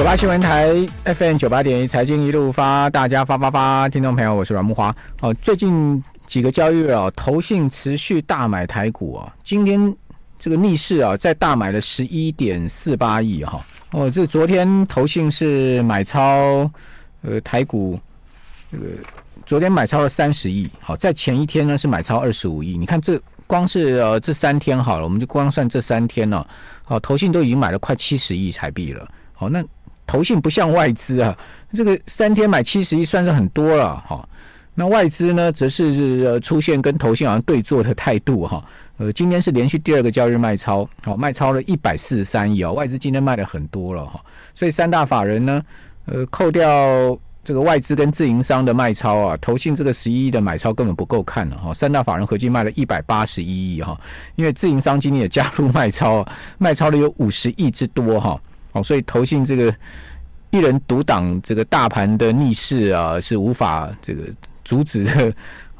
九八新闻台 FM 九八点一财经一路发，大家发发发，听众朋友，我是阮木华。哦，最近几个交易日啊，投信持续大买台股啊，今天这个逆势啊，在大买了十一点四八亿哈。哦，这昨天投信是买超呃台股，这个昨天买超了三十亿，好，在前一天呢是买超二十五亿。你看这光是呃这三天好了，我们就光算这三天呢，好，投信都已经买了快七十亿台币了。好，那投信不像外资啊，这个三天买七十亿算是很多了哈。那外资呢，则是呃出现跟投信好像对坐的态度哈。呃，今天是连续第二个交易日卖超，好卖超了一百四十三亿哦。外资今天卖的很多了哈，所以三大法人呢，呃，扣掉这个外资跟自营商的卖超啊，投信这个十一亿的买超根本不够看了哈。三大法人合计卖了一百八十一亿哈，因为自营商今天也加入卖超，卖超了有五十亿之多哈。哦，所以投信这个一人独挡这个大盘的逆势啊，是无法这个阻止的。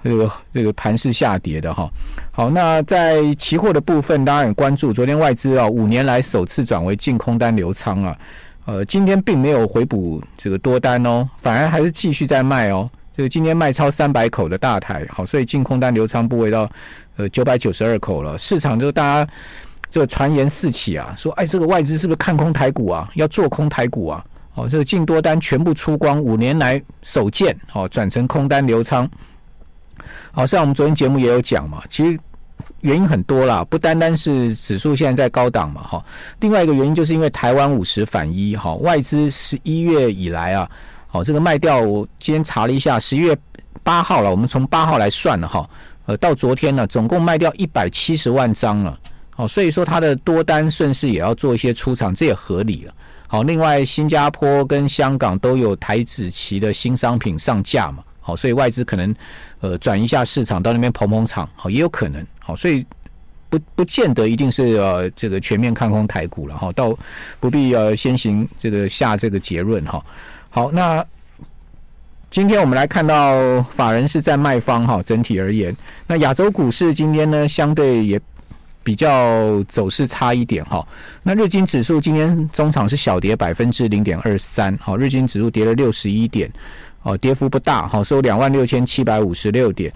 这个这个盘势下跌的哈，好，那在期货的部分，大家很关注。昨天外资啊，五年来首次转为净空单流仓啊，呃，今天并没有回补这个多单哦，反而还是继续在卖哦。就是今天卖超三百口的大台，好，所以净空单流仓部位到呃九百九十二口了。市场就大家这传言四起啊，说哎，这个外资是不是看空台股啊？要做空台股啊？哦，这个净多单全部出光，五年来首见，哦，转成空单流仓。好像我们昨天节目也有讲嘛，其实原因很多啦，不单单是指数现在在高档嘛，哈，另外一个原因就是因为台湾五十反一，哈，外资十一月以来啊，好，这个卖掉，我今天查了一下，十一月八号了，我们从八号来算了哈，呃，到昨天呢，总共卖掉一百七十万张了，好，所以说它的多单顺势也要做一些出场，这也合理了，好，另外新加坡跟香港都有台子期的新商品上架嘛。好，所以外资可能呃转一下市场到那边捧捧场，好也有可能，好，所以不不见得一定是呃这个全面看空台股了哈，倒不必呃先行这个下这个结论哈。好，那今天我们来看到法人是在卖方哈，整体而言，那亚洲股市今天呢相对也比较走势差一点哈。那日经指数今天中场是小跌百分之零点二三，好，日经指数跌了六十一点。哦，跌幅不大，好收两万六千七百五十六点。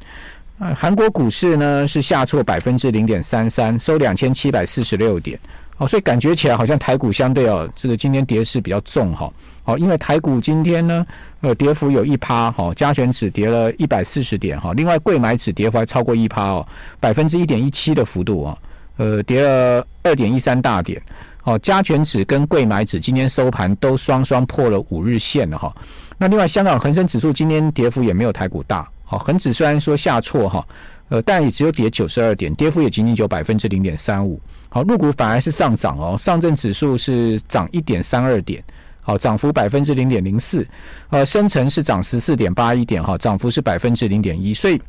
呃，韩国股市呢是下挫百分之零点三三，收两千七百四十六点。哦，所以感觉起来好像台股相对哦，这个今天跌势比较重哈。好，因为台股今天呢，呃，跌幅有一趴，哈，加权指跌了一百四十点哈。另外，贵买指跌幅还超过一趴哦，百分之一点一七的幅度啊，呃，跌了二点一三大点。哦，加权指跟贵买指今天收盘都双双破了五日线了哈。那另外，香港恒生指数今天跌幅也没有台股大，好，恒指虽然说下挫哈，呃，但也只有跌九十二点，跌幅也仅仅有百分之零点三五。好，入股反而是上涨哦，上证指数是涨一点三二点，好，涨幅百分之零点零四。呃，深成是涨十四点八一点，哈，涨幅是百分之零点一。所以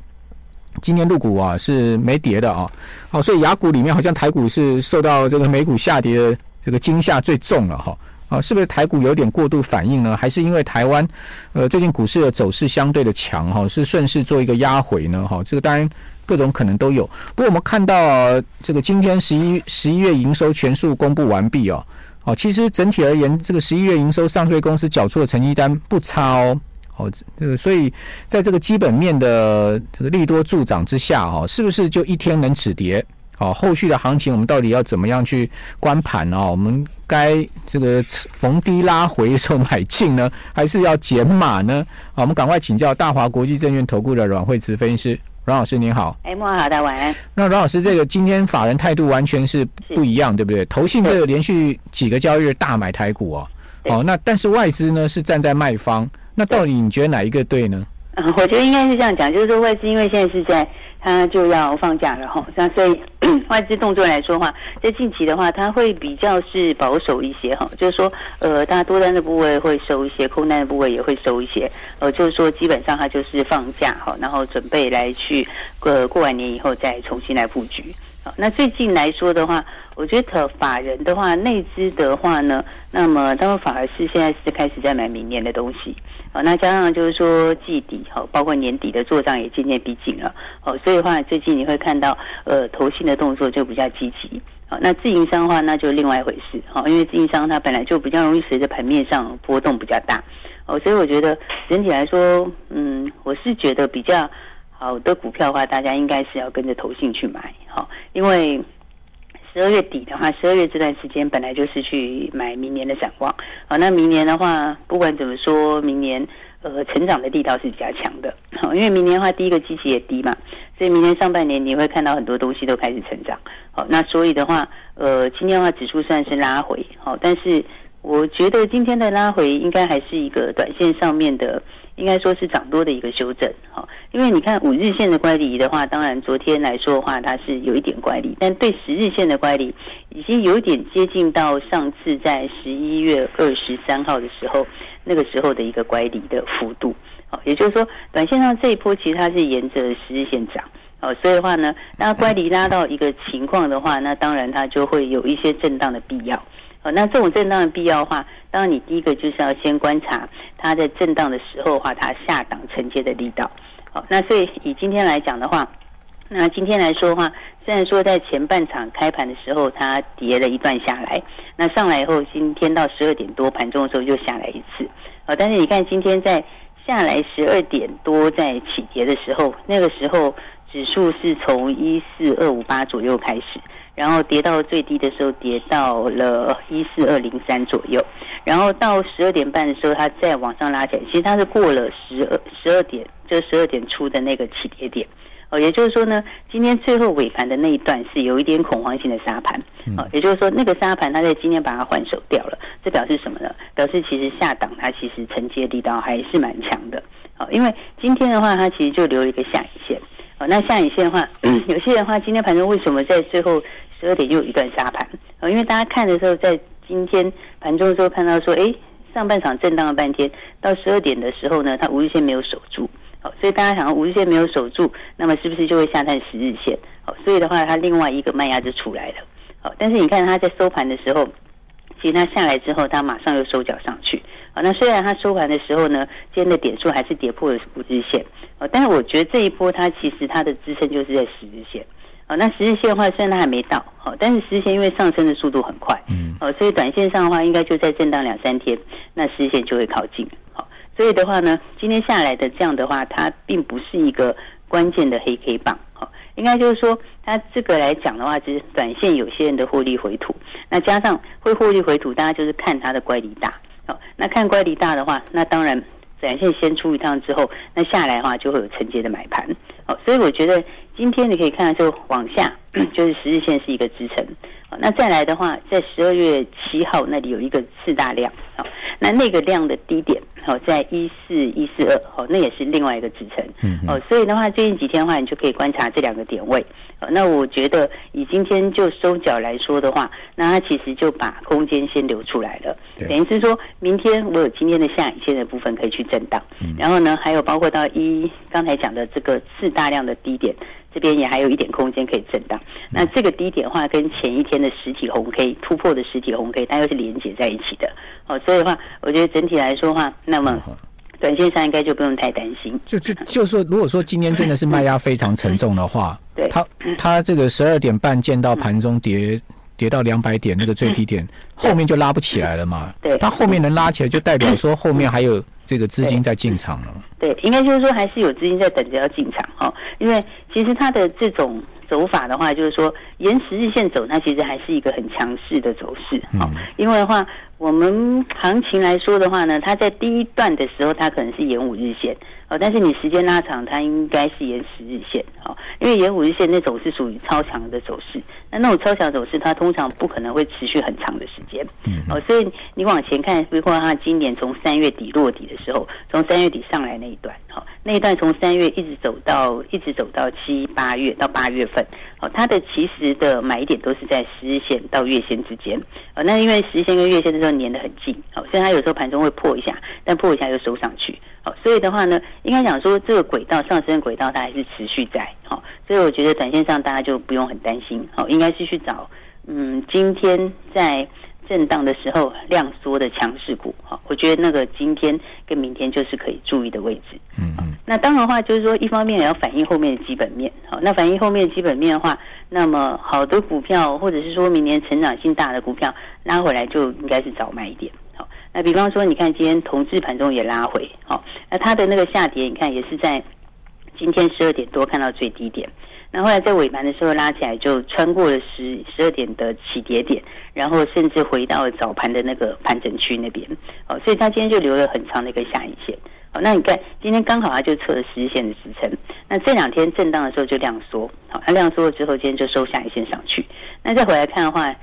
今天入股啊是没跌的啊，好，所以雅股里面好像台股是受到这个美股下跌这个惊吓最重了哈。啊，是不是台股有点过度反应呢？还是因为台湾，呃，最近股市的走势相对的强哈，是顺势做一个压回呢？哈，这个当然各种可能都有。不过我们看到这个今天十一十一月营收全数公布完毕哦，哦，其实整体而言，这个十一月营收上税公司缴出的成绩单不差哦，哦，这个所以在这个基本面的这个利多助长之下哈，是不是就一天能止跌？好，后续的行情我们到底要怎么样去观盘呢？我们该这个逢低拉回的时候买进呢，还是要减码呢？好，我们赶快请教大华国际证券投顾的阮惠慈分析师，阮老师您好。哎，莫好的，晚安。那阮老师，这个今天法人态度完全是不一样，对不对？投信这个连续几个交易日大买台股啊，哦，那但是外资呢是站在卖方，那到底你觉得哪一个对呢？嗯，我觉得应该是这样讲，就是说外资因为现在是在。它就要放假了哈，那所以 外资动作来说的话，在近期的话，它会比较是保守一些哈，就是说，呃，大家多单的部位会收一些，空单的部位也会收一些，呃，就是说基本上它就是放假哈，然后准备来去呃过完年以后再重新来布局。好，那最近来说的话，我觉得法人的话，内资的话呢，那么他们反而是现在是开始在买明年的东西。那加上就是说季底哈，包括年底的做账也渐渐逼近了。哦，所以的话最近你会看到呃投信的动作就比较积极。好，那自营商的话，那就另外一回事。好，因为自营商它本来就比较容易随着盘面上波动比较大。哦，所以我觉得整体来说，嗯，我是觉得比较好的股票的话，大家应该是要跟着投信去买。好，因为十二月底的话，十二月这段时间本来就是去买明年的展望。好，那明年的话，不管怎么说，明年呃成长的力道是比较强的。好，因为明年的话，第一个基期也低嘛，所以明年上半年你会看到很多东西都开始成长。好，那所以的话，呃，今天的话指数算是拉回。好，但是。我觉得今天的拉回应该还是一个短线上面的，应该说是涨多的一个修正，哈。因为你看五日线的乖离的话，当然昨天来说的话，它是有一点乖离，但对十日线的乖离已经有点接近到上次在十一月二十三号的时候那个时候的一个乖离的幅度，好，也就是说，短线上这一波其实它是沿着十日线涨，好，所以的话呢，那乖离拉到一个情况的话，那当然它就会有一些震荡的必要。哦，那这种震荡的必要的话，当然你第一个就是要先观察它在震荡的时候的话，它下档承接的力道。好，那所以以今天来讲的话，那今天来说的话，虽然说在前半场开盘的时候它跌了一段下来，那上来以后今天到十二点多盘中的时候又下来一次。好，但是你看今天在下来十二点多在起跌的时候，那个时候指数是从一四二五八左右开始。然后跌到最低的时候，跌到了一四二零三左右，然后到十二点半的时候，它再往上拉起来。其实它是过了十二十二点，就十二点出的那个起跌点。哦，也就是说呢，今天最后尾盘的那一段是有一点恐慌性的杀盘。哦，也就是说那个杀盘，它在今天把它换手掉了。这表示什么呢？表示其实下档它其实承接力道还是蛮强的。哦，因为今天的话，它其实就留了一个下影线。哦，那下影线的话，有些人的话，今天盘中为什么在最后？十二点又有一段杀盘，啊，因为大家看的时候，在今天盘中的时候看到说，哎，上半场震荡了半天，到十二点的时候呢，它五日线没有守住，好，所以大家想，五日线没有守住，那么是不是就会下探十日线？好，所以的话，它另外一个卖压就出来了，好，但是你看它在收盘的时候，其实它下来之后，它马上又收脚上去，好，那虽然它收盘的时候呢，今天的点数还是跌破了五日线，哦，但是我觉得这一波它其实它的支撑就是在十日线。哦，那十日线的话，虽然它还没到，好，但是十日线因为上升的速度很快，嗯，哦，所以短线上的话，应该就在震荡两三天，那十日线就会靠近，好，所以的话呢，今天下来的这样的话，它并不是一个关键的黑 K 棒，好，应该就是说，它这个来讲的话，就是短线有些人的获利回吐，那加上会获利回吐，大家就是看它的乖离大，好，那看乖离大的话，那当然短线先出一趟之后，那下来的话就会有承接的买盘，好，所以我觉得。今天你可以看到，就往下，就是十日线是一个支撑。那再来的话，在十二月七号那里有一个次大量，好，那那个量的低点，好，在一四一四二，好，那也是另外一个支撑。嗯，哦，所以的话，最近几天的话，你就可以观察这两个点位。那我觉得以今天就收脚来说的话，那它其实就把空间先留出来了。等于是说明天我有今天的下影线的部分可以去震荡，然后呢，还有包括到一刚才讲的这个次大量的低点，这边也还有一点空间可以震荡。那这个低点的话，跟前一天的实体红 K 突破的实体红 K，它又是连接在一起的。哦，所以的话，我觉得整体来说话，那么。短线上应该就不用太担心。就就就说，如果说今天真的是卖压非常沉重的话，对，它它这个十二点半见到盘中跌跌到两百点那个最低点，后面就拉不起来了嘛。对，它后面能拉起来，就代表说后面还有这个资金在进场了。对，应该就是说还是有资金在等着要进场哈。因为其实它的这种走法的话，就是说沿十日线走，它其实还是一个很强势的走势。好，因为的话。我们行情来说的话呢，它在第一段的时候，它可能是沿五日线。哦，但是你时间拉长，它应该是沿十日线哦，因为沿五日线那种是属于超强的走势，那那种超强走势，它通常不可能会持续很长的时间哦，所以你往前看，包括它今年从三月底落底的时候，从三月底上来那一段，好，那一段从三月一直走到一直走到七八月到八月份，哦，它的其实的买点都是在十日线到月线之间，哦，那因为十日线跟月线的。都粘得很近，好，所以它有时候盘中会破一下，但破一下又收上去，好，所以的话呢，应该讲说这个轨道上升轨道它还是持续在，好，所以我觉得短线上大家就不用很担心，好，应该是去找，嗯，今天在震荡的时候量缩的强势股，好，我觉得那个今天跟明天就是可以注意的位置，嗯嗯。那当然的话，就是说一方面也要反映后面的基本面。好，那反映后面基本面的话，那么好的股票或者是说明年成长性大的股票拉回来就应该是早买一点。那比方说你看今天同志盘中也拉回，好，那它的那个下跌你看也是在今天十二点多看到最低点。那后来在尾盘的时候拉起来，就穿过了十十二点的起跌点，然后甚至回到了早盘的那个盘整区那边。哦，所以它今天就留了很长的一个下影线。哦，那你看今天刚好它就测了十日线的支撑。那这两天震荡的时候就量缩，好，它量缩了之后，今天就收下影线上去。那再回来看的话，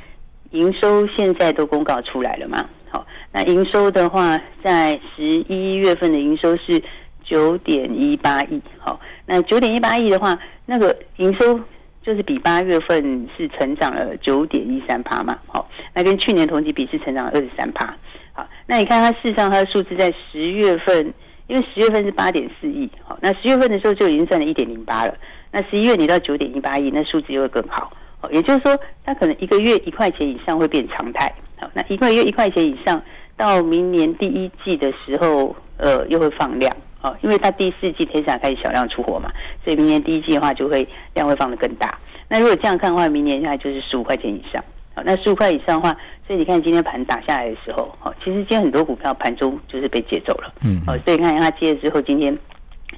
营收现在都公告出来了嘛？好，那营收的话，在十一月份的营收是九点一八亿。好，那九点一八亿的话。那个营收就是比八月份是成长了九点一三趴嘛，好，那跟去年同期比是成长了二十三趴，好，那你看它事实上它的数字在十月份，因为十月份是八点四亿，好，那十月份的时候就已经赚了一点零八了，那十一月你到九点一八亿，那数字又会更好，好，也就是说它可能一个月一块钱以上会变常态，好，那一块月一块钱以上，到明年第一季的时候，呃，又会放量。哦，因为它第四季 Tesla 开始小量出货嘛，所以明年第一季的话就会量会放得更大。那如果这样看的话，明年现在就是十五块钱以上。好，那十五块以上的话，所以你看今天盘打下来的时候，好，其实今天很多股票盘中就是被接走了。嗯。哦，所以你看它接了之后，今天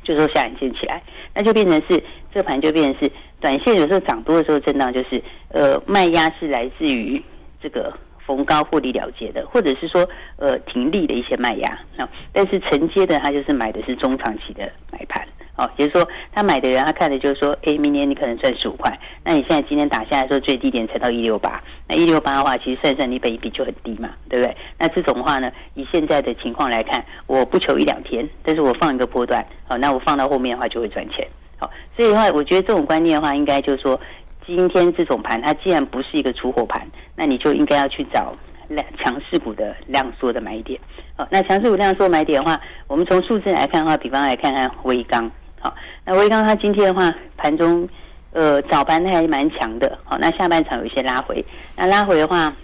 就说下影线起来，那就变成是这盘就变成是短线有时候涨多的时候震荡，就是呃卖压是来自于这个。逢高获利了结的，或者是说呃停利的一些卖压啊，但是承接的他就是买的是中长期的买盘哦，也就是说他买的人他看的就是说，哎，明年你可能赚十五块，那你现在今天打下来说最低点才到一六八，那一六八的话，其实算算你本一笔就很低嘛，对不对？那这种话呢，以现在的情况来看，我不求一两天，但是我放一个波段，好，那我放到后面的话就会赚钱，好，所以的话，我觉得这种观念的话，应该就是说。今天这种盘，它既然不是一个出货盘，那你就应该要去找量强势股的量缩的买点。好，那强势股量缩买点的话，我们从数字来看的话，比方来看看微钢。好，那微钢它今天的话，盘中呃早盘它还蛮强的。好，那下半场有一些拉回，那拉回的话，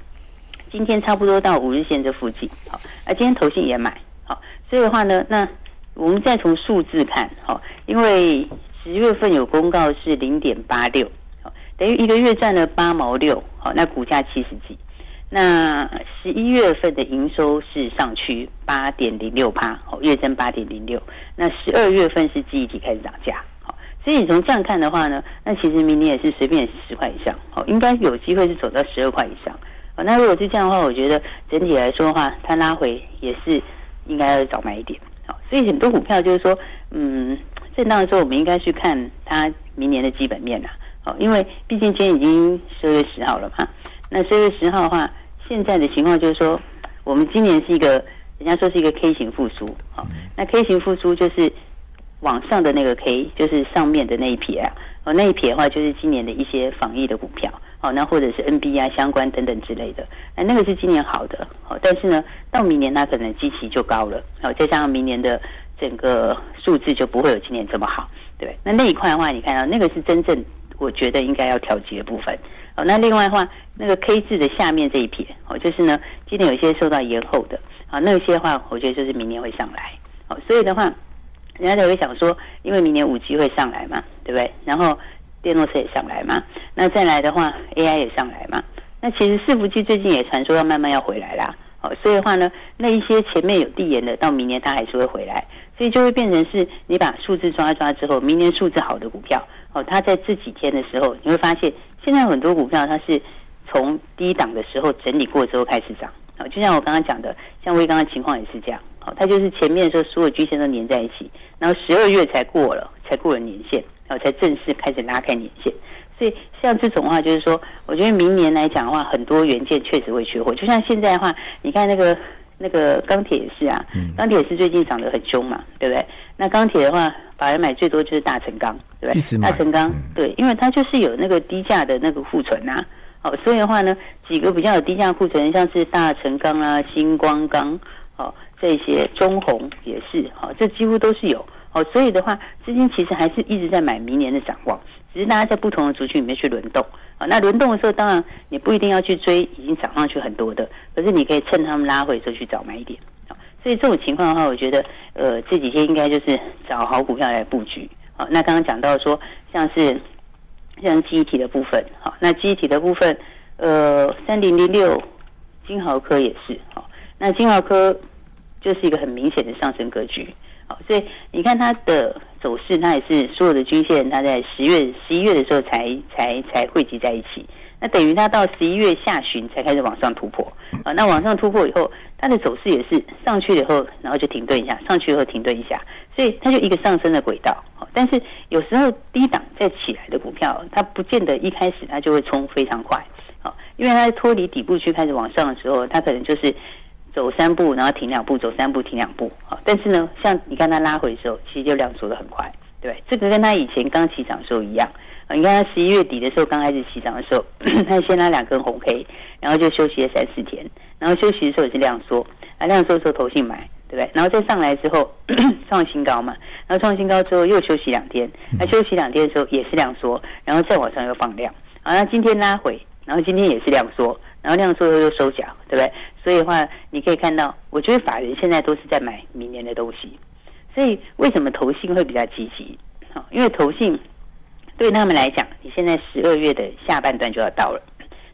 今天差不多到五日线这附近。好，那今天头信也买。好，所以的话呢，那我们再从数字看，好，因为十月份有公告是零点八六。等于一个月赚了八毛六，好，那股价七十几。那十一月份的营收是上去八点零六趴，好，月增八点零六。那十二月份是记忆体开始涨价，好，所以你从这样看的话呢，那其实明年也是随便十块以上，好，应该有机会是走到十二块以上。好，那如果是这样的话，我觉得整体来说的话，它拉回也是应该要早买一点。好，所以很多股票就是说，嗯，震荡的时候，我们应该去看它明年的基本面呐。哦，因为毕竟今天已经十二月十号了嘛，那十二月十号的话，现在的情况就是说，我们今年是一个，人家说是一个 K 型复苏，好，那 K 型复苏就是往上的那个 K，就是上面的那一撇啊，哦，那一撇的话就是今年的一些防疫的股票，好，那或者是 NB 啊相关等等之类的，那那个是今年好的，好，但是呢，到明年它可能基期就高了，好，再加上明年的整个数字就不会有今年这么好，对，那那一块的话，你看到那个是真正。我觉得应该要调节的部分，好，那另外的话，那个 K 字的下面这一撇，哦，就是呢，今天有一些受到延后的，好，那些话，我觉得就是明年会上来，好，所以的话，人家就会想说，因为明年五 G 会上来嘛，对不对？然后电动车也上来嘛，那再来的话，AI 也上来嘛，那其实伺服器最近也传说要慢慢要回来啦，好，所以的话呢，那一些前面有递延的，到明年它还是会回来，所以就会变成是你把数字抓一抓之后，明年数字好的股票。哦，它在这几天的时候，你会发现，现在很多股票它是从低档的时候整理过之后开始涨。哦，就像我刚刚讲的，像威刚的情况也是这样。哦，它就是前面的时候所有均线都连在一起，然后十二月才过了，才过了年限，然后才正式开始拉开年限。所以像这种话，就是说，我觉得明年来讲的话，很多元件确实会缺货。就像现在的话，你看那个。那个钢铁也是啊，钢铁也是最近涨得很凶嘛，对不对？那钢铁的话，法人买最多就是大成钢，对不对？大成钢，对，因为它就是有那个低价的那个库存呐，哦，所以的话呢，几个比较有低价库存，像是大成钢啊、星光钢，哦，这些中红也是，哦，这几乎都是有，哦，所以的话，资金其实还是一直在买明年的展望，只是大家在不同的族群里面去轮动。啊，那轮动的时候，当然你不一定要去追已经涨上去很多的，可是你可以趁他们拉回的时候去找买点。所以这种情况的话，我觉得呃这几天应该就是找好股票来布局。好，那刚刚讲到说像是像记忆体的部分，好，那记忆体的部分，呃三零零六金豪科也是好，那金豪科就是一个很明显的上升格局。所以你看它的走势，它也是所有的均线，它在十月、十一月的时候才才才汇集在一起。那等于它到十一月下旬才开始往上突破。啊，那往上突破以后，它的走势也是上去以后，然后就停顿一下，上去以后停顿一下，所以它就一个上升的轨道。但是有时候低档再起来的股票，它不见得一开始它就会冲非常快。好，因为它脱离底部区开始往上的时候，它可能就是。走三步，然后停两步，走三步停两步，好。但是呢，像你看它拉回的时候，其实就量缩的很快，对这个跟它以前刚起涨的时候一样啊。你看它十一月底的时候刚开始起涨的时候，它先拉两根红 K，然后就休息了三四天，然后休息的时候也是量缩，啊，量缩的时候投信买，对不对？然后再上来之后 创新高嘛，然后创新高之后又休息两天，那休息两天的时候也是量缩，然后再往上又放量，好，那今天拉回，然后今天也是量缩。然后量缩又收脚，对不对？所以的话，你可以看到，我觉得法人现在都是在买明年的东西。所以为什么投信会比较积极？好，因为投信对他们来讲，你现在十二月的下半段就要到了。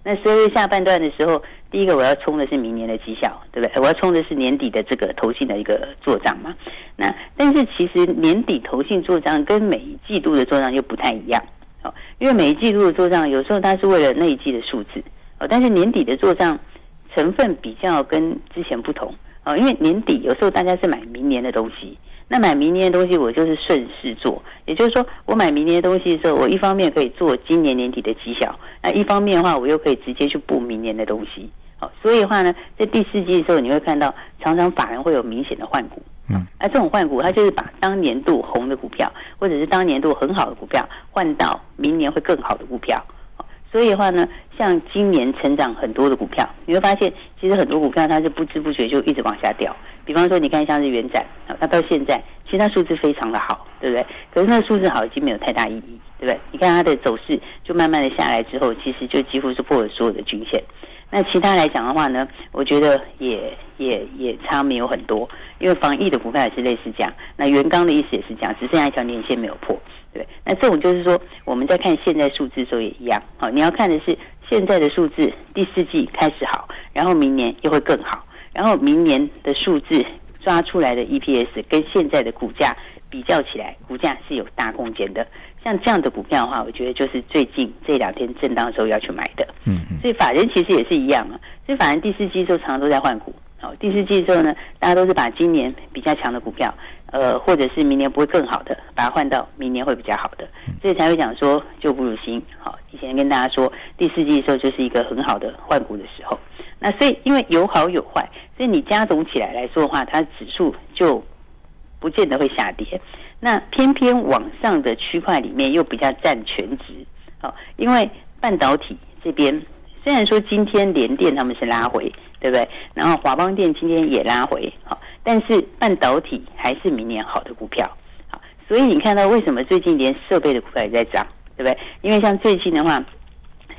那十二月下半段的时候，第一个我要冲的是明年的绩效，对不对？我要冲的是年底的这个投信的一个做账嘛。那但是其实年底投信做账跟每一季度的做账又不太一样。好，因为每一季度的做账有时候它是为了那一季的数字。哦，但是年底的做账成分比较跟之前不同哦，因为年底有时候大家是买明年的东西，那买明年的东西我就是顺势做，也就是说我买明年的东西的时候，我一方面可以做今年年底的绩效，那一方面的话，我又可以直接去布明年的东西。好，所以的话呢，在第四季的时候，你会看到常常法人会有明显的换股，嗯，而这种换股，它就是把当年度红的股票，或者是当年度很好的股票，换到明年会更好的股票。所以的话呢，像今年成长很多的股票，你会发现，其实很多股票它是不知不觉就一直往下掉。比方说，你看像是元展，它到现在其实它数字非常的好，对不对？可是那数字好已经没有太大意义，对不对？你看它的走势就慢慢的下来之后，其实就几乎是破了所有的均线。那其他来讲的话呢，我觉得也也也差没有很多，因为防疫的股票也是类似这样。那元刚的意思也是这样，只剩下一条年线没有破。对，那这种就是说，我们在看现在数字的时候也一样。好，你要看的是现在的数字，第四季开始好，然后明年又会更好，然后明年的数字抓出来的 EPS 跟现在的股价比较起来，股价是有大空间的。像这样的股票的话，我觉得就是最近这两天震荡的时候要去买的。嗯，所以法人其实也是一样啊。所以法人第四季的时候常常都在换股。好，第四季的时候呢，大家都是把今年比较强的股票。呃，或者是明年不会更好的，把它换到明年会比较好的，所以才会讲说旧不如新。好，以前跟大家说第四季的时候就是一个很好的换股的时候。那所以因为有好有坏，所以你加总起来来说的话，它指数就不见得会下跌。那偏偏往上的区块里面又比较占全值。好，因为半导体这边虽然说今天联电他们是拉回，对不对？然后华邦电今天也拉回，好。但是半导体还是明年好的股票，好，所以你看到为什么最近连设备的股票也在涨，对不对？因为像最近的话，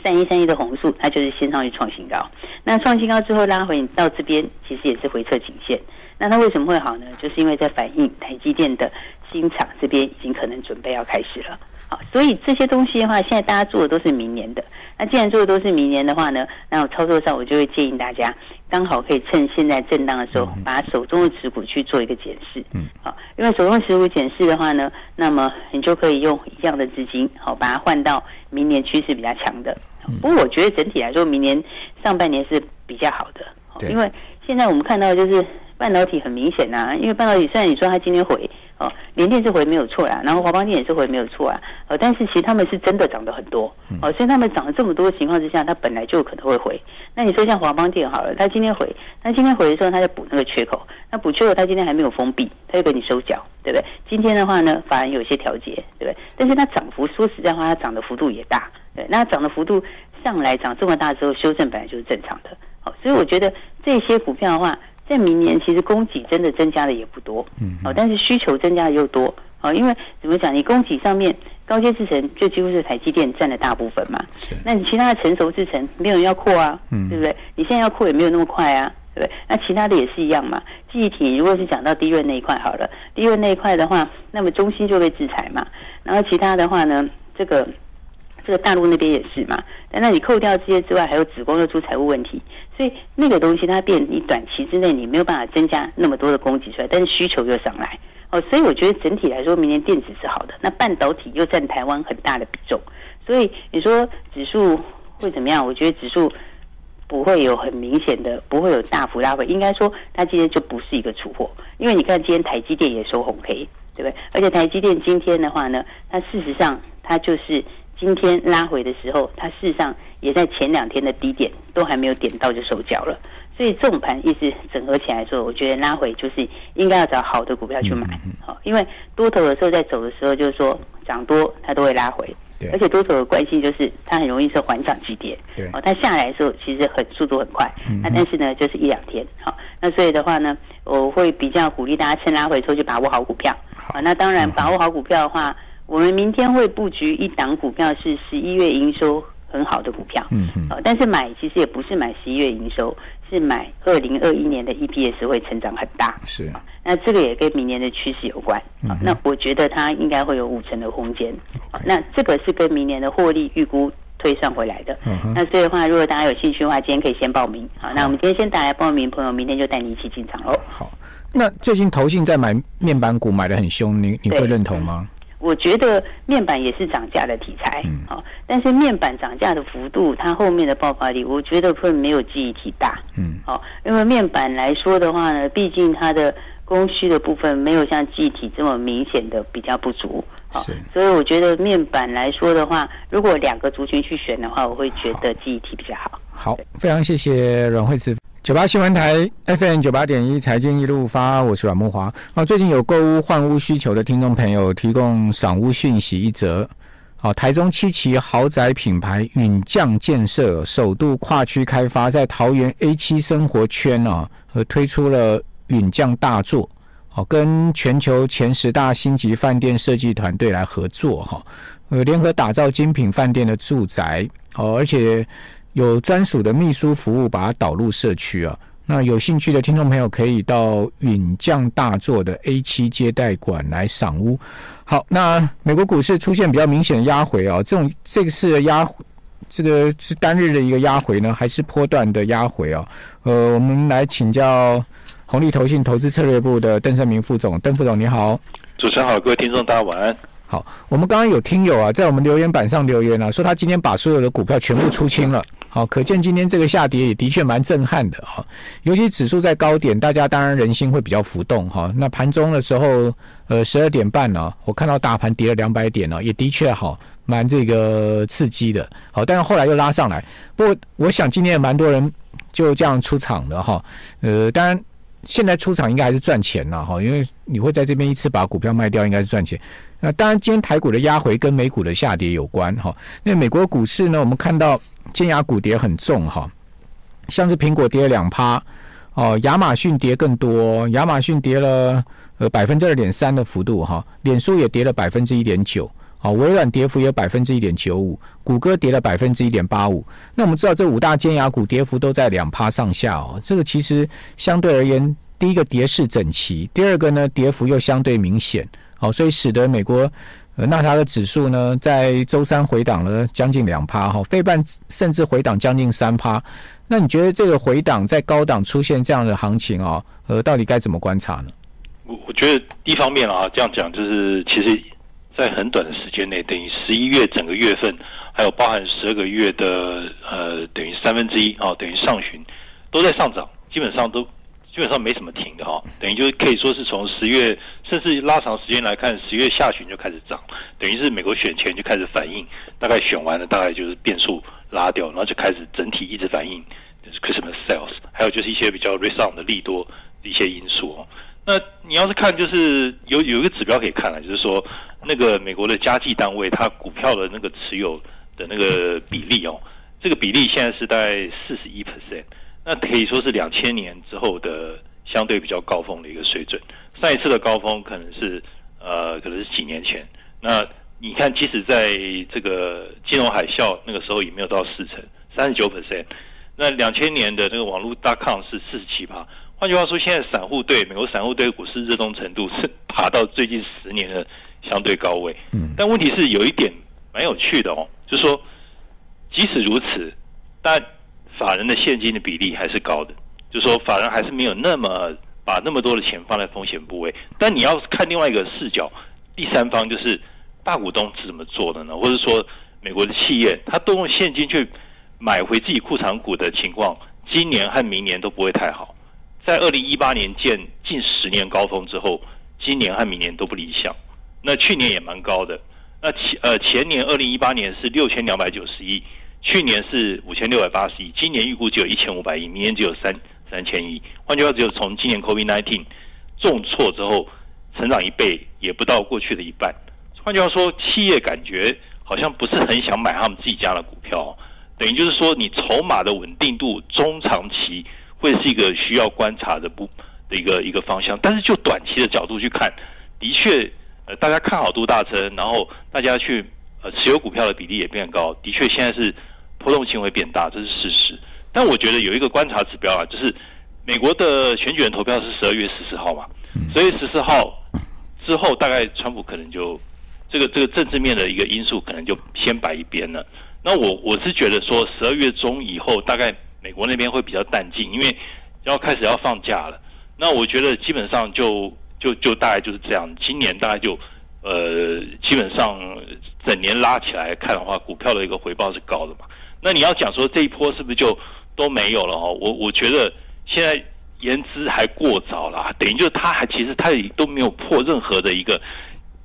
三一三一的红树，它就是先上去创新高，那创新高之后拉回到这边，其实也是回撤颈线。那它为什么会好呢？就是因为在反映台积电的新厂这边已经可能准备要开始了，好，所以这些东西的话，现在大家做的都是明年的。那既然做的都是明年的话呢，那我操作上我就会建议大家。刚好可以趁现在震荡的时候，把手中的持股去做一个检视。嗯，好，因为手中持股检视的话呢，那么你就可以用一样的资金，好，把它换到明年趋势比较强的。不过我觉得整体来说，明年上半年是比较好的。因为现在我们看到就是半导体很明显呐，因为半导体虽然你说它今天回。哦，联电是回没有错啦，然后华邦电也是回没有错啊，呃，但是其实他们是真的涨得很多，哦，所以他们涨了这么多的情况之下，它本来就可能会回。那你说像华邦电好了，它今天回，它今天回的时候，它在补那个缺口，那补缺口，它今天还没有封闭，它又给你收脚，对不对？今天的话呢，反而有些调节，对不对？但是它涨幅说实在话，它涨的幅度也大，对，那涨的幅度上来涨这么大之后，修正本来就是正常的，好，所以我觉得这些股票的话。在明年，其实供给真的增加的也不多，嗯，哦，但是需求增加的又多，哦，因为怎么讲？你供给上面高阶制程就几乎是台积电占了大部分嘛，是。那你其他的成熟制程没有人要扩啊，嗯，对不对？你现在要扩也没有那么快啊，对对不对？那其他的也是一样嘛。记忆体如果是讲到低润那一块好了，低润那一块的话，那么中心就被制裁嘛。然后其他的话呢，这个这个大陆那边也是嘛。但那你扣掉这些之外，还有子宫又出财务问题，所以那个东西它变，你短期之内你没有办法增加那么多的供给出来，但是需求又上来哦。所以我觉得整体来说，明年电子是好的。那半导体又占台湾很大的比重，所以你说指数会怎么样？我觉得指数。不会有很明显的，不会有大幅拉回。应该说，它今天就不是一个出货，因为你看今天台积电也收红 K，对不对？而且台积电今天的话呢，它事实上它就是今天拉回的时候，它事实上也在前两天的低点都还没有点到就收脚了。所以这种盘一直整合起来说，我觉得拉回就是应该要找好的股票去买，好，因为多头的时候在走的时候，就是说涨多它都会拉回。而且多头的关系就是它很容易是缓涨急跌，哦，它下来的时候其实很速度很快，那但是呢就是一两天，好，那所以的话呢，我会比较鼓励大家趁拉回之后就把握好股票，好，那当然把握好股票的话，我们明天会布局一档股票是十一月营收很好的股票，嗯嗯，但是买其实也不是买十一月营收。是买二零二一年的 EPS 会成长很大，是那这个也跟明年的趋势有关。那我觉得它应该会有五成的空间。那这个是跟明年的获利预估推算回来的。嗯那所以的话，如果大家有兴趣的话，今天可以先报名。好，那我们今天先打来报名，朋友明天就带你一起进场喽。好，那最近投信在买面板股买的很凶，你你会认同吗？我觉得面板也是涨价的题材，好，但是面板涨价的幅度，它后面的爆发力，我觉得会没有记忆体大，嗯，好，因为面板来说的话呢，毕竟它的供需的部分没有像记忆体这么明显的比较不足，好，所以我觉得面板来说的话，如果两个族群去选的话，我会觉得记忆体比较好。好，非常谢谢阮慧慈。九八新闻台 FM 九八点一财经一路发，我是阮木华。啊，最近有购物换屋需求的听众朋友提供赏屋讯息一则。好，台中七期豪宅品牌允匠建设首度跨区开发，在桃园 A 七生活圈啊，呃，推出了允匠大作。好，跟全球前十大星级饭店设计团队来合作哈，呃，联合打造精品饭店的住宅。好，而且。有专属的秘书服务，把它导入社区啊。那有兴趣的听众朋友可以到允将大作的 A 七接待馆来赏屋。好，那美国股市出现比较明显的压回啊，这种这个是压，这个是单日的一个压回呢，还是波段的压回啊？呃，我们来请教红利投信投资策略部的邓胜明副总，邓副总你好，主持人好，各位听众大家晚安。好，我们刚刚有听友啊，在我们留言板上留言啊，说他今天把所有的股票全部出清了。好，可见今天这个下跌也的确蛮震撼的哈。尤其指数在高点，大家当然人心会比较浮动哈。那盘中的时候，呃，十二点半呢，我看到大盘跌了两百点呢，也的确好蛮这个刺激的。好，但是后来又拉上来。不过我想今天也蛮多人就这样出场的哈。呃，当然现在出场应该还是赚钱了哈，因为你会在这边一次把股票卖掉，应该是赚钱。那当然，今天台股的压回跟美股的下跌有关哈。那美国股市呢，我们看到尖牙股跌很重哈，像是苹果跌了两趴哦，亚马逊跌更多，亚马逊跌了呃百分之二点三的幅度哈，脸书也跌了百分之一点九，好，微软跌幅有百分之一点九五，谷歌跌了百分之一点八五。那我们知道这五大尖牙股跌幅都在两趴上下哦，这个其实相对而言，第一个跌势整齐，第二个呢跌幅又相对明显。好，所以使得美国呃纳塔的指数呢，在周三回档了将近两趴哈，费半甚至回档将近三趴。那你觉得这个回档在高档出现这样的行情啊，呃，到底该怎么观察呢？我我觉得一方面啊，这样讲就是，其实，在很短的时间内，等于十一月整个月份，还有包含十二个月的呃，等于三分之一啊，等于上旬都在上涨，基本上都。基本上没什么停的哈，等于就可以说是从十月，甚至拉长时间来看，十月下旬就开始涨，等于是美国选前就开始反应，大概选完了，大概就是变数拉掉，然后就开始整体一直反应，就是 Christmas sales，还有就是一些比较 resound 的利多的一些因素哦。那你要是看，就是有有一个指标可以看了，就是说那个美国的家计单位它股票的那个持有的那个比例哦，这个比例现在是大概四十一 percent。那可以说是两千年之后的相对比较高峰的一个水准。上一次的高峰可能是呃，可能是几年前。那你看，即使在这个金融海啸那个时候也没有到四成，三十九 percent。那两千年的那个网络大抗是四十七趴。换句话说，现在散户对美国散户对股市热衷程度是 爬到最近十年的相对高位。嗯，但问题是有一点蛮有趣的哦，就是说，即使如此，但法人的现金的比例还是高的，就说法人还是没有那么把那么多的钱放在风险部位。但你要看另外一个视角，第三方就是大股东是怎么做的呢？或者说美国的企业，他动用现金去买回自己库藏股的情况，今年和明年都不会太好。在二零一八年见近十年高峰之后，今年和明年都不理想。那去年也蛮高的，那前呃前年二零一八年是六千两百九十亿，去年是五千六百八十亿，今年预估只有一千五百亿，明年只有三三千亿。换句话，只有从今年 COVID nineteen 重挫之后，成长一倍也不到过去的一半。换句话说，企业感觉好像不是很想买他们自己家的股票，等于就是说，你筹码的稳定度中长期。会是一个需要观察的不的一个一个方向，但是就短期的角度去看，的确，呃，大家看好度大增，然后大家去呃持有股票的比例也变高，的确现在是波动性会变大，这是事实。但我觉得有一个观察指标啊，就是美国的选举人投票是十二月十四号嘛，所以十四号之后，大概川普可能就这个这个政治面的一个因素可能就先摆一边了。那我我是觉得说十二月中以后大概。美国那边会比较淡静，因为要开始要放假了。那我觉得基本上就就就大概就是这样。今年大概就呃，基本上整年拉起来看的话，股票的一个回报是高的嘛。那你要讲说这一波是不是就都没有了哦？我我觉得现在言之还过早啦，等于就是它还其实它也都没有破任何的一个。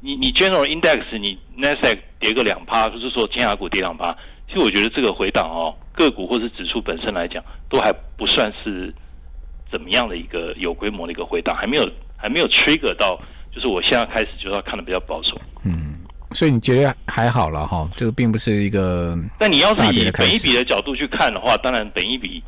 你你 General Index 你 Nasdaq 跌个两趴，就是说尖牙股跌两趴。其实我觉得这个回档哦，个股或是指数本身来讲，都还不算是怎么样的一个有规模的一个回档，还没有还没有 trigger 到，就是我现在开始就要看的比较保守。嗯，所以你觉得还好了哈？这个并不是一个。但你要是以本一笔的角度去看的话，当然本一笔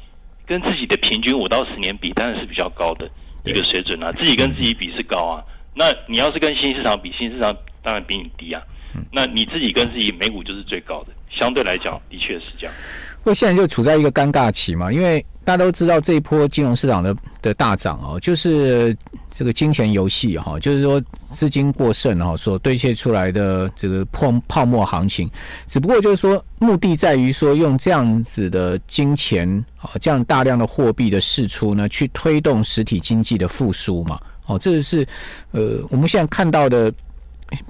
跟自己的平均五到十年比，当然是比较高的一个水准啊。自己跟自己比是高啊，那你要是跟新市场比，新市场当然比你低啊。那你自己跟自己美股就是最高的。相对来讲，的确是这样。不过现在就处在一个尴尬期嘛，因为大家都知道这一波金融市场的的大涨哦，就是这个金钱游戏哈，就是说资金过剩哈所堆砌出来的这个泡泡沫行情。只不过就是说，目的在于说用这样子的金钱啊，这样大量的货币的释出呢，去推动实体经济的复苏嘛。哦，这是呃我们现在看到的。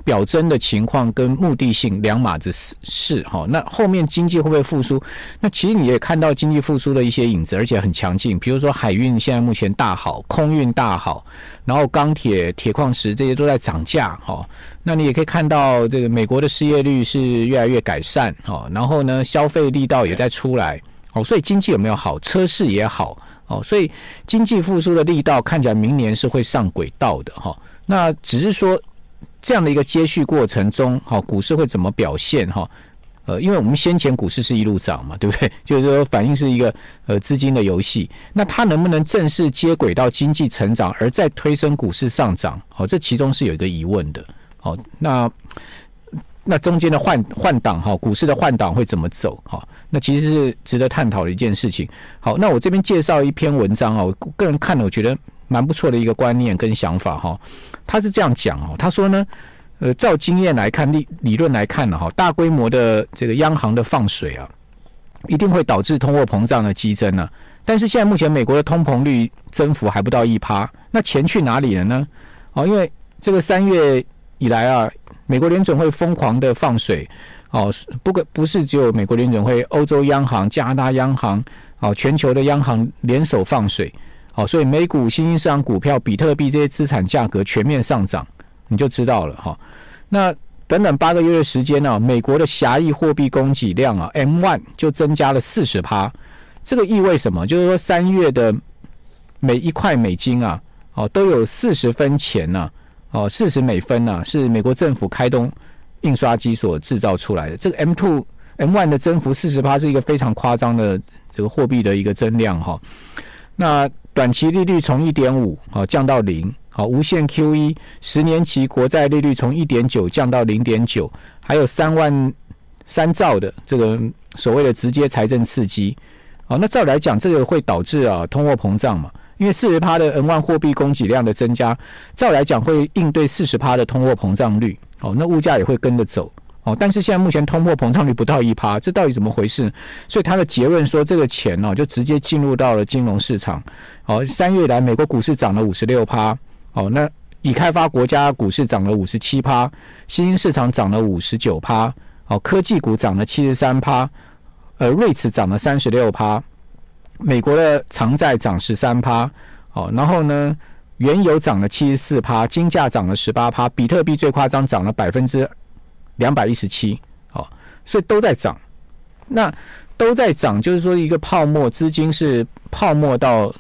表征的情况跟目的性两码子事事哈，那后面经济会不会复苏？那其实你也看到经济复苏的一些影子，而且很强劲。比如说海运现在目前大好，空运大好，然后钢铁、铁矿石这些都在涨价哈。那你也可以看到这个美国的失业率是越来越改善哈，然后呢消费力道也在出来哦，所以经济有没有好？车市也好哦，所以经济复苏的力道看起来明年是会上轨道的哈。那只是说。这样的一个接续过程中，哈，股市会怎么表现？哈，呃，因为我们先前股市是一路涨嘛，对不对？就是说，反映是一个呃资金的游戏。那它能不能正式接轨到经济成长，而再推升股市上涨？好，这其中是有一个疑问的。好，那那中间的换换挡，哈，股市的换挡会怎么走？哈，那其实是值得探讨的一件事情。好，那我这边介绍一篇文章啊，我个人看了，我觉得。蛮不错的一个观念跟想法哈，他是这样讲哦，他说呢，呃，照经验来看，理理论来看呢哈，大规模的这个央行的放水啊，一定会导致通货膨胀的激增呢。但是现在目前美国的通膨率增幅还不到一趴，那钱去哪里了呢？哦，因为这个三月以来啊，美国联准会疯狂的放水哦，不过不是只有美国联准会，欧洲央行、加拿大央行哦，全球的央行联手放水。好，所以美股、新兴市场股票、比特币这些资产价格全面上涨，你就知道了哈。那短短八个月的时间呢，美国的狭义货币供给量啊，M one 就增加了四十趴。这个意味什么？就是说三月的每一块美金啊，哦，都有四十分钱呢，哦，四十美分呢，是美国政府开动印刷机所制造出来的。这个 M two、M one 的增幅四十趴是一个非常夸张的这个货币的一个增量哈。那短期利率从一点五好降到零，好无限 QE，十年期国债利率从一点九降到零点九，还有三万三兆的这个所谓的直接财政刺激，哦，那照来讲，这个会导致啊通货膨胀嘛？因为四十趴的 N 万货币供给量的增加，照来讲会应对四十趴的通货膨胀率。哦，那物价也会跟着走。哦，但是现在目前通货膨胀率不到一趴，这到底怎么回事？所以他的结论说，这个钱呢就直接进入到了金融市场。哦，三月以来美国股市涨了五十六趴。哦，那已开发国家股市涨了五十七趴，新兴市场涨了五十九趴。哦，科技股涨了七十三趴。呃，瑞驰涨了三十六趴。美国的长债涨十三趴，哦，然后呢，原油涨了七十四趴，金价涨了十八趴，比特币最夸张涨了百分之两百一十七，哦，所以都在涨。那都在涨，就是说一个泡沫资金是泡沫到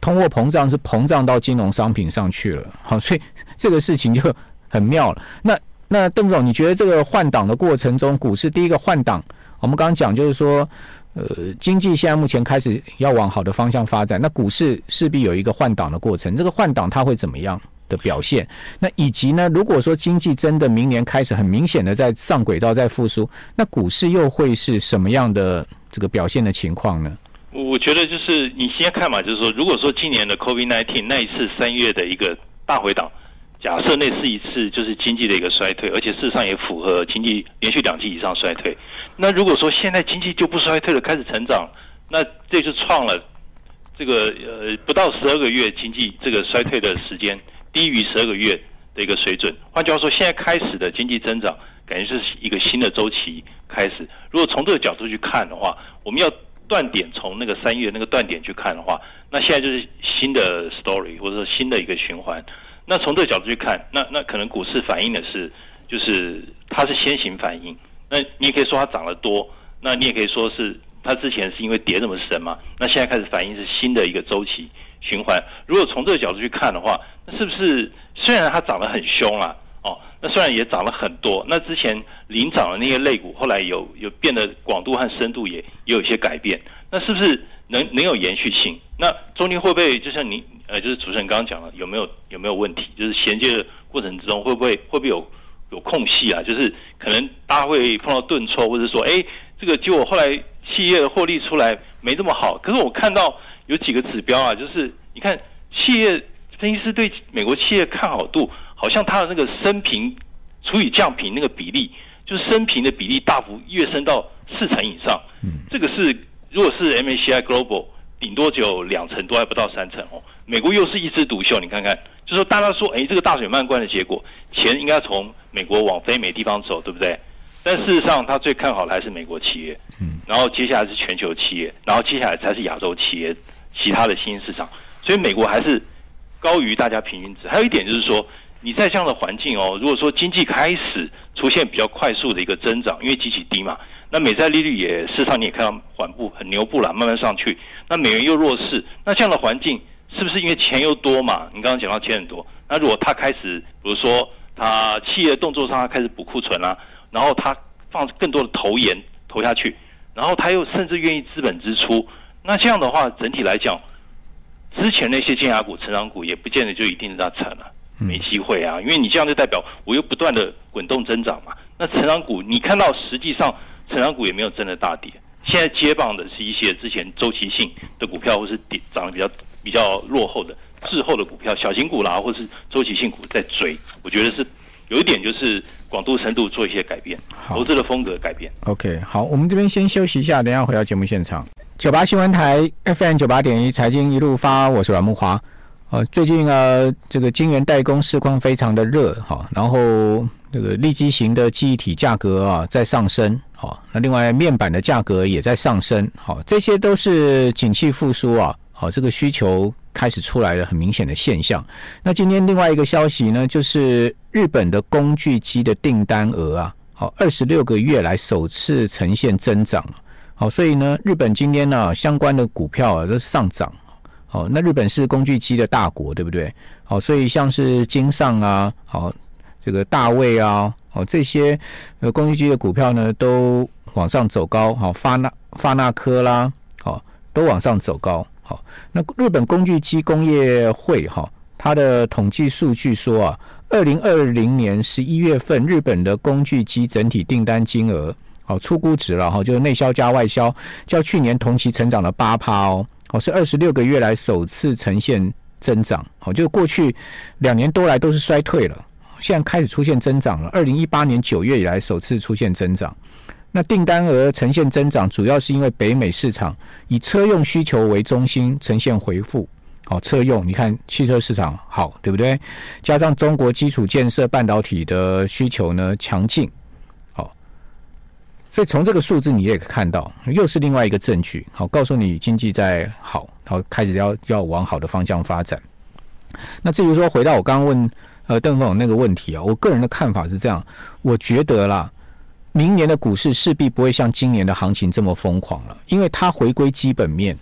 通货膨胀是膨胀到金融商品上去了，好，所以这个事情就很妙了。那那邓总，你觉得这个换挡的过程中，股市第一个换挡，我们刚刚讲就是说。呃，经济现在目前开始要往好的方向发展，那股市势必有一个换挡的过程。这个换挡它会怎么样的表现？那以及呢，如果说经济真的明年开始很明显的在上轨道在复苏，那股市又会是什么样的这个表现的情况呢？我觉得就是你先看嘛，就是说，如果说今年的 COVID-19 那一次三月的一个大回档，假设那是一次就是经济的一个衰退，而且事实上也符合经济连续两季以上衰退。那如果说现在经济就不衰退了，开始成长，那这就创了这个呃不到十二个月经济这个衰退的时间低于十二个月的一个水准。换句话说，现在开始的经济增长，感觉是一个新的周期开始。如果从这个角度去看的话，我们要断点从那个三月那个断点去看的话，那现在就是新的 story 或者说新的一个循环。那从这个角度去看，那那可能股市反映的是，就是它是先行反应。那你也可以说它涨得多，那你也可以说是它之前是因为跌那么深嘛？那现在开始反映是新的一个周期循环。如果从这个角度去看的话，那是不是虽然它涨得很凶啊？哦，那虽然也涨了很多，那之前领涨的那些类股后来有有变得广度和深度也也有一些改变，那是不是能能有延续性？那中间会不会就像您呃，就是主持人刚刚讲了，有没有有没有问题？就是衔接的过程之中会不会会不会有？有空隙啊，就是可能大家会碰到顿挫，或者说，哎，这个结果后来企业的获利出来没这么好。可是我看到有几个指标啊，就是你看企业分析师对美国企业看好度，好像它的那个升平除以降平那个比例，就是升平的比例大幅跃升到四成以上。嗯，这个是如果是 MACI Global，顶多只有两成，都还不到三成哦。美国又是一枝独秀，你看看，就说大家说，哎，这个大水漫灌的结果，钱应该从美国往非美地方走，对不对？但事实上，他最看好的还是美国企业，嗯，然后接下来是全球企业，然后接下来才是亚洲企业，其他的新兴市场。所以美国还是高于大家平均值。还有一点就是说，你在这样的环境哦，如果说经济开始出现比较快速的一个增长，因为极其低嘛，那美债利率也事实上你也看到缓步很牛步了，慢慢上去。那美元又弱势，那这样的环境是不是因为钱又多嘛？你刚刚讲到钱很多，那如果他开始，比如说。他企业动作上，他开始补库存啦，然后他放更多的投研投下去，然后他又甚至愿意资本支出。那这样的话，整体来讲，之前那些尖牙股、成长股也不见得就一定是他惨了，没机会啊。因为你这样就代表我又不断的滚动增长嘛。那成长股，你看到实际上成长股也没有真的大跌，现在接棒的是一些之前周期性的股票，或是跌涨得比较比较落后的。滞后的股票、小型股啦，或是周期性股在追，我觉得是有一点就是广度、深度做一些改变，投资的风格改变。OK，好，我们这边先休息一下，等下回到节目现场。九八新闻台 FM 九八点一财经一路发，我是阮木华。呃，最近啊，这个晶圆代工市况非常的热哈，然后这个立基型的记忆体价格啊在上升，好，那另外面板的价格也在上升，好，这些都是景气复苏啊，好，这个需求。开始出来了很明显的现象。那今天另外一个消息呢，就是日本的工具机的订单额啊，好，二十六个月来首次呈现增长。好，所以呢，日本今天呢相关的股票啊都上涨。好，那日本是工具机的大国，对不对？好，所以像是金上啊，好，这个大卫啊，好这些呃工具机的股票呢都往上走高。好，发那发那科啦，好，都往上走高。好，那日本工具机工业会哈，它的统计数据说啊，二零二零年十一月份日本的工具机整体订单金额好，出估值了哈，就是内销加外销，较去年同期成长了八趴哦，哦是二十六个月来首次呈现增长，好，就过去两年多来都是衰退了，现在开始出现增长了，二零一八年九月以来首次出现增长。那订单额呈现增长，主要是因为北美市场以车用需求为中心呈现回复。好，车用你看汽车市场好，对不对？加上中国基础建设半导体的需求呢强劲，所以从这个数字你也看到，又是另外一个证据。好，告诉你经济在好，好开始要要往好的方向发展。那至于说回到我刚刚问呃邓总那个问题啊，我个人的看法是这样，我觉得啦。明年的股市势必不会像今年的行情这么疯狂了，因为它回归基本面。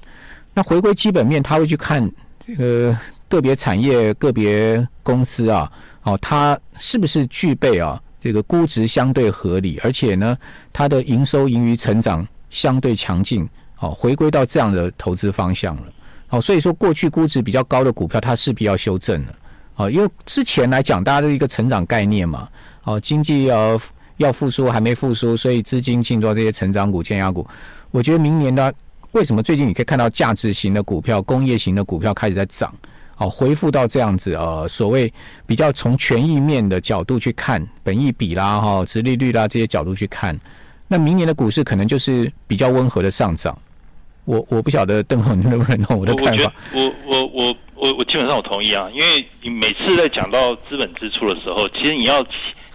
那回归基本面，他会去看这个个别产业、个别公司啊，哦，它是不是具备啊这个估值相对合理，而且呢，它的营收盈余成长相对强劲，哦，回归到这样的投资方向了。哦，所以说过去估值比较高的股票，它势必要修正了。哦，因为之前来讲，大家的一个成长概念嘛，哦，经济要。要复苏还没复苏，所以资金进入这些成长股、尖牙股。我觉得明年呢，为什么最近你可以看到价值型的股票、工业型的股票开始在涨？哦，恢复到这样子，呃，所谓比较从权益面的角度去看，本益比啦、哈、殖利率啦这些角度去看，那明年的股市可能就是比较温和的上涨。我我不晓得邓总你认不能懂我的看法？我我我我我基本上我同意啊，因为你每次在讲到资本支出的时候，其实你要。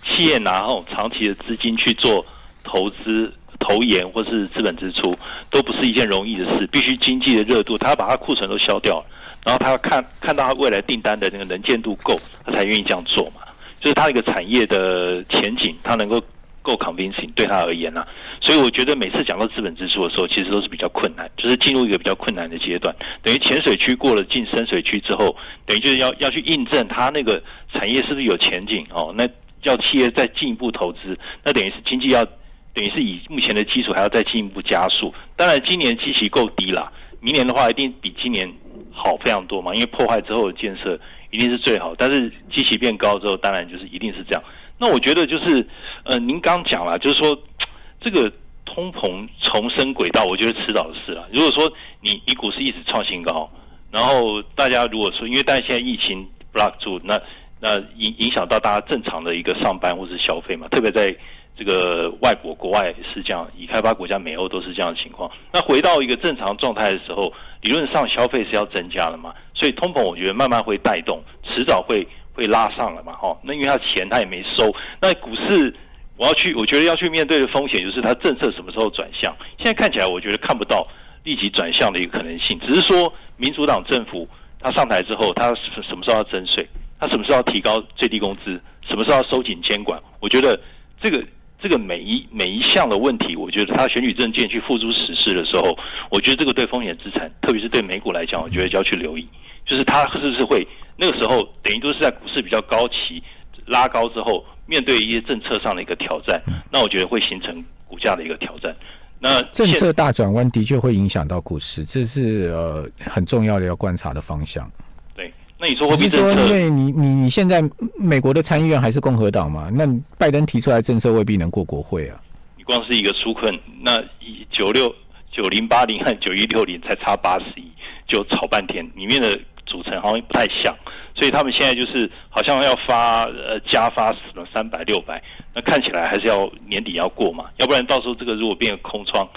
企业拿那种长期的资金去做投资、投研或是资本支出，都不是一件容易的事。必须经济的热度，他要把他库存都消掉，然后他要看看到他未来订单的那个能见度够，他才愿意这样做嘛。就是他一个产业的前景，他能够够 convincing 对他而言呐。所以我觉得每次讲到资本支出的时候，其实都是比较困难，就是进入一个比较困难的阶段。等于浅水区过了进深水区之后，等于就是要要去印证他那个产业是不是有前景哦。那要企业再进一步投资，那等于是经济要等于是以目前的基础还要再进一步加速。当然，今年基期够低了，明年的话一定比今年好非常多嘛。因为破坏之后的建设一定是最好，但是机器变高之后，当然就是一定是这样。那我觉得就是，呃，您刚讲了，就是说这个通膨重生轨道，我觉得迟早的事了。如果说你你股市一直创新高，然后大家如果说因为但现在疫情 block 住那。那影影响到大家正常的一个上班或是消费嘛，特别在这个外国国外是这样，已开发国家美欧都是这样的情况。那回到一个正常状态的时候，理论上消费是要增加的嘛，所以通膨我觉得慢慢会带动，迟早会会拉上了嘛，哈。那因为他钱他也没收，那股市我要去，我觉得要去面对的风险就是它政策什么时候转向。现在看起来我觉得看不到立即转向的一个可能性，只是说民主党政府他上台之后，他什么时候要征税？他什么时候要提高最低工资？什么时候要收紧监管？我觉得这个这个每一每一项的问题，我觉得他选举证件去付诸实施的时候，我觉得这个对风险资产，特别是对美股来讲，我觉得就要去留意，就是他是不是会那个时候等于都是在股市比较高期拉高之后，面对一些政策上的一个挑战，那我觉得会形成股价的一个挑战。那政策大转弯的确会影响到股市，这是呃很重要的要观察的方向。那你说货币政策？因为你你你现在美国的参议院还是共和党嘛？那拜登提出来政策未必能过国会啊。你光是一个纾困，那九六九零八零和九一六零才差八十亿，就吵半天，里面的组成好像不太像，所以他们现在就是好像要发呃加发什么三百六百，那看起来还是要年底要过嘛，要不然到时候这个如果变空窗，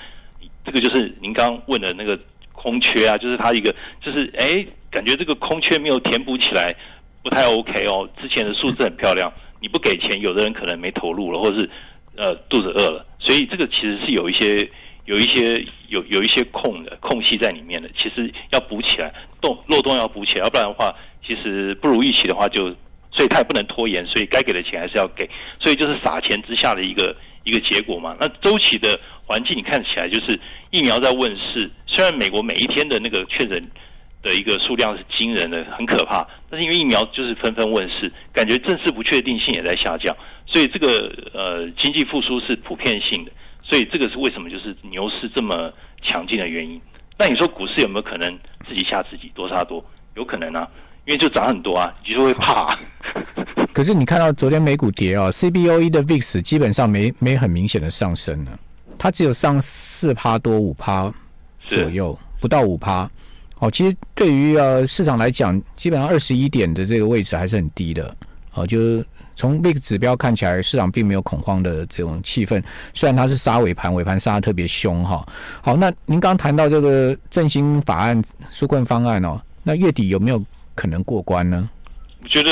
这个就是您刚问的那个空缺啊，就是它一个就是哎。感觉这个空缺没有填补起来，不太 OK 哦。之前的数字很漂亮，你不给钱，有的人可能没投入了，或者是呃肚子饿了。所以这个其实是有一些、有一些、有有一些空的空隙在里面的，其实要补起来，洞漏洞要补起来，要不然的话，其实不如预期的话，就所以他也不能拖延，所以该给的钱还是要给，所以就是撒钱之下的一个一个结果嘛。那周期的环境你看起来就是疫苗在问世，虽然美国每一天的那个确诊。的一个数量是惊人的，很可怕。但是因为疫苗就是纷纷问世，感觉政治不确定性也在下降，所以这个呃经济复苏是普遍性的。所以这个是为什么就是牛市这么强劲的原因。那你说股市有没有可能自己吓自己多杀多？有可能啊，因为就涨很多啊，你就会怕。可是你看到昨天美股跌啊，CBOE 的 VIX 基本上没没很明显的上升呢。它只有上四趴多五趴左右，不到五趴。哦，其实对于呃市场来讲，基本上二十一点的这个位置还是很低的。哦，就是从 VIX 指标看起来，市场并没有恐慌的这种气氛。虽然它是杀尾盘，尾盘杀的特别凶哈。好，那您刚谈到这个振兴法案纾困方案哦，那月底有没有可能过关呢？我觉得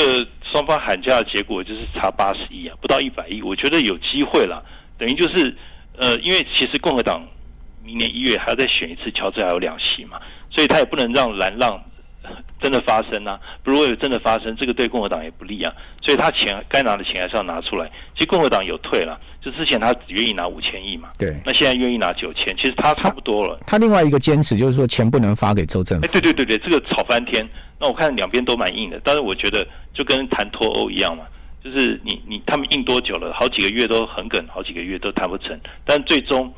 双方喊价的结果就是差八十亿啊，不到一百亿。我觉得有机会了，等于就是呃，因为其实共和党明年一月还要再选一次，乔治还有两席嘛。所以他也不能让蓝浪 真的发生啊！如果有真的发生，这个对共和党也不利啊。所以他钱该拿的钱还是要拿出来。其实共和党有退了，就之前他只愿意拿五千亿嘛。对。那现在愿意拿九千，其实他差不多了。他另外一个坚持就是说钱不能发给州政府。哎，对对对对，这个吵翻天。那我看两边都蛮硬的，但是我觉得就跟谈脱欧一样嘛，就是你你他们硬多久了？好几个月都很梗，好几个月都谈不成，但最终。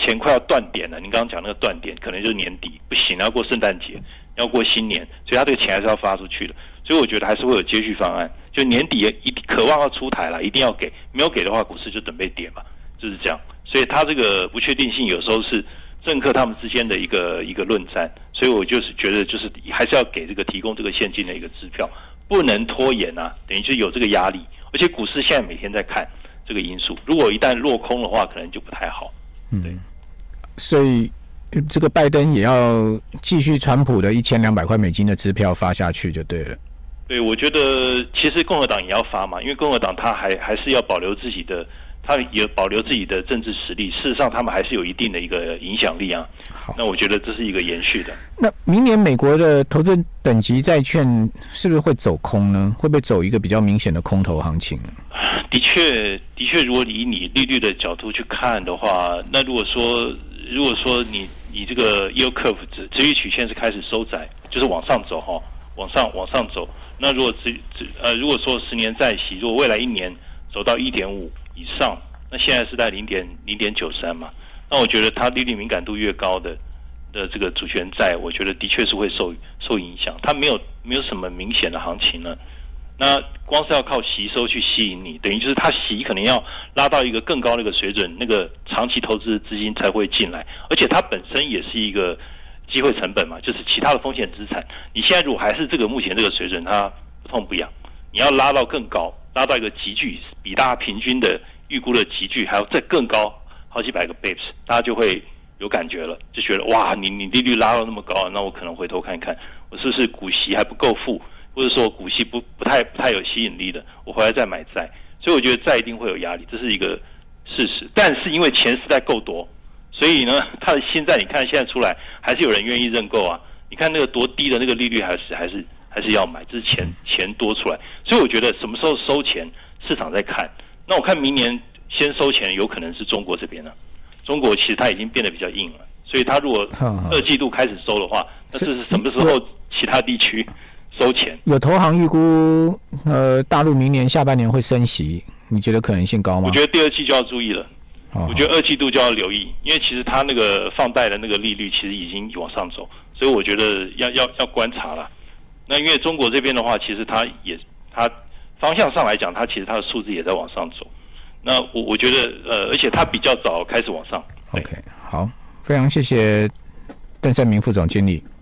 钱快要断点了，你刚刚讲那个断点，可能就是年底不行，要过圣诞节，要过新年，所以他这个钱还是要发出去的。所以我觉得还是会有接续方案，就年底一渴望要出台了，一定要给，没有给的话，股市就准备跌嘛，就是这样。所以他这个不确定性有时候是政客他们之间的一个一个论战，所以我就是觉得就是还是要给这个提供这个现金的一个支票，不能拖延啊，等于就有这个压力。而且股市现在每天在看这个因素，如果一旦落空的话，可能就不太好。嗯，所以这个拜登也要继续川普的一千两百块美金的支票发下去就对了。对，我觉得其实共和党也要发嘛，因为共和党他还还是要保留自己的，他也保留自己的政治实力。事实上，他们还是有一定的一个影响力啊。好，那我觉得这是一个延续的。那明年美国的投资等级债券是不是会走空呢？会不会走一个比较明显的空头行情？的确，的确，如果以你利率的角度去看的话，那如果说，如果说你你这个 yield curve 值值域曲线是开始收窄，就是往上走哈，往上往上走。那如果值值呃，如果说十年债息，如果未来一年走到一点五以上，那现在是在零点零点九三嘛？那我觉得它利率敏感度越高的的这个主权债，我觉得的确是会受受影响。它没有没有什么明显的行情呢。那光是要靠吸收去吸引你，等于就是它吸可能要拉到一个更高的一个水准，那个长期投资资金才会进来，而且它本身也是一个机会成本嘛，就是其他的风险资产。你现在如果还是这个目前这个水准，它不痛不痒，你要拉到更高，拉到一个集聚比大家平均的预估的集聚还要再更高好几百个 bps，大家就会有感觉了，就觉得哇，你你利率拉到那么高，那我可能回头看看，我是不是股息还不够付？或者说股息不不太不太有吸引力的，我回来再买债，所以我觉得债一定会有压力，这是一个事实。但是因为钱实在够多，所以呢，它的现在你看现在出来还是有人愿意认购啊。你看那个多低的那个利率，还是还是还是要买，这是钱钱多出来。所以我觉得什么时候收钱，市场在看。那我看明年先收钱，有可能是中国这边了。中国其实它已经变得比较硬了，所以它如果二季度开始收的话，那这是什么时候其他地区？收钱有投行预估，呃，大陆明年下半年会升息，你觉得可能性高吗？我觉得第二季就要注意了，我觉得二季度就要留意，因为其实它那个放贷的那个利率其实已经往上走，所以我觉得要要要观察了。那因为中国这边的话，其实它也它方向上来讲，它其实它的数字也在往上走。那我我觉得呃，而且它比较早开始往上。OK，好，非常谢谢邓胜明副总经理。